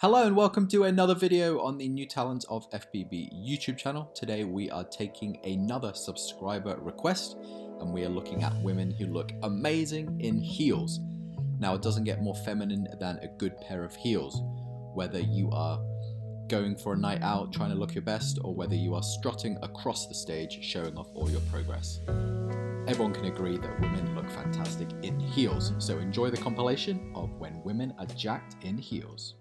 Hello and welcome to another video on the New Talents of FBB YouTube channel. Today we are taking another subscriber request and we are looking at women who look amazing in heels. Now it doesn't get more feminine than a good pair of heels. Whether you are going for a night out trying to look your best or whether you are strutting across the stage showing off all your progress. Everyone can agree that women look fantastic in heels, so enjoy the compilation of when women are jacked in heels.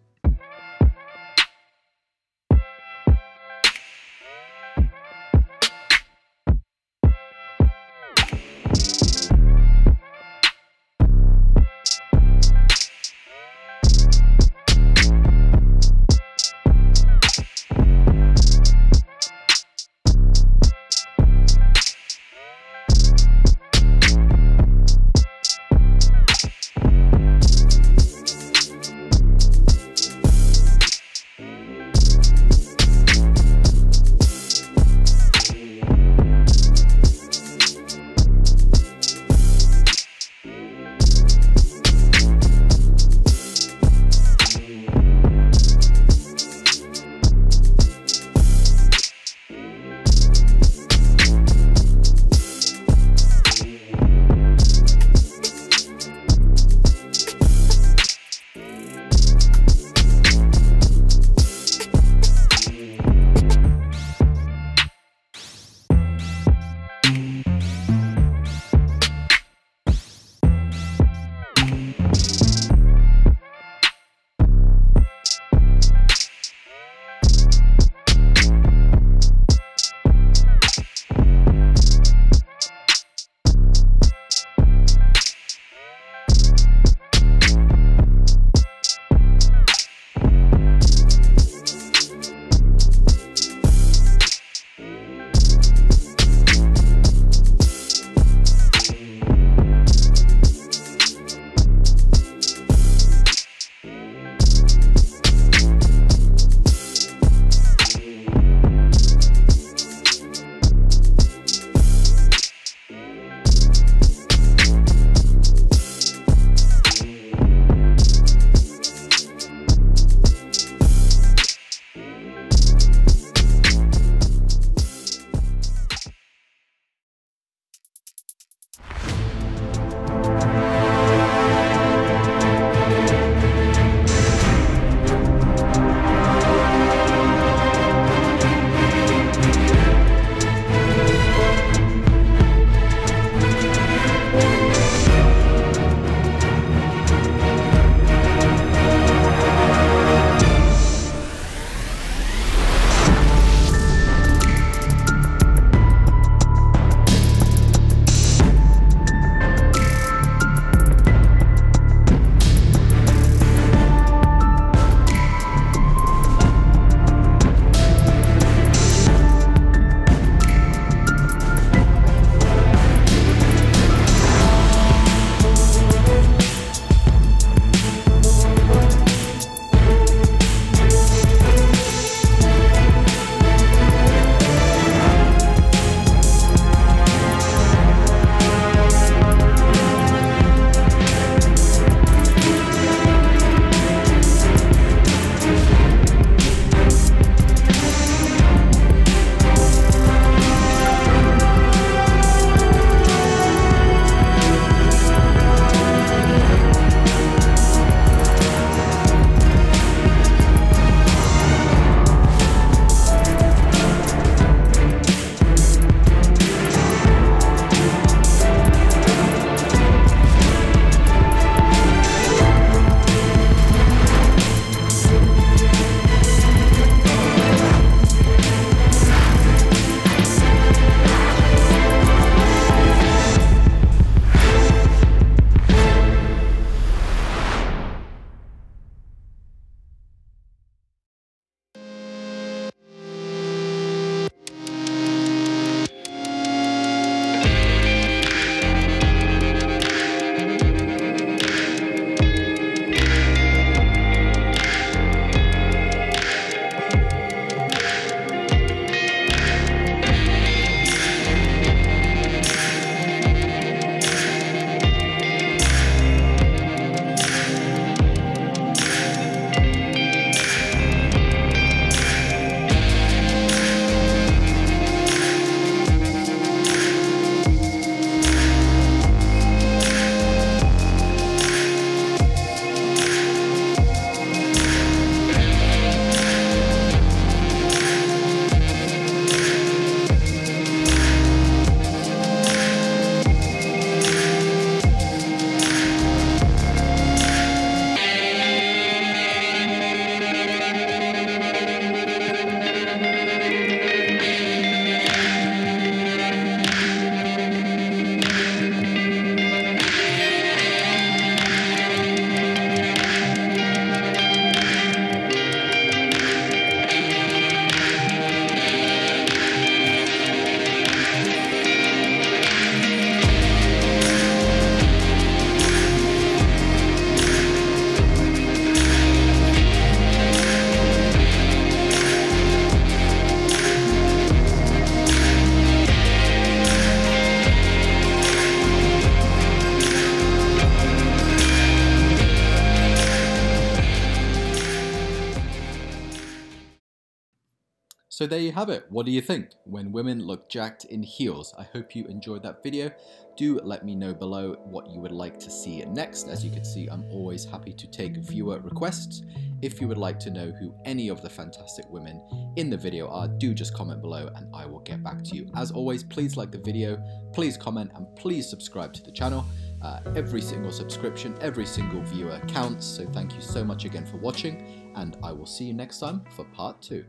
There you have it. What do you think when women look jacked in heels? I hope you enjoyed that video. Do let me know below what you would like to see next. As you can see, I'm always happy to take viewer requests. If you would like to know who any of the fantastic women in the video are, do just comment below and I will get back to you. As always, please like the video, please comment and please subscribe to the channel. Uh, every single subscription, every single viewer counts. So thank you so much again for watching and I will see you next time for part two.